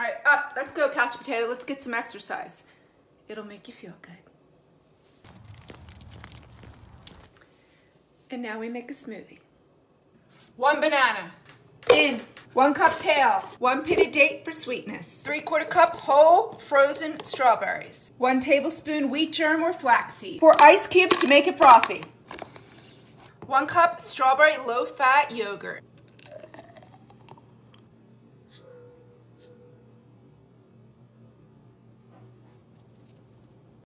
All right, up. Let's go, couch potato. Let's get some exercise. It'll make you feel good. And now we make a smoothie. One banana. In. One cup kale. One pitted date for sweetness. Three quarter cup whole frozen strawberries. One tablespoon wheat germ or flaxseed. Four ice cubes to make it frothy. One cup strawberry low fat yogurt.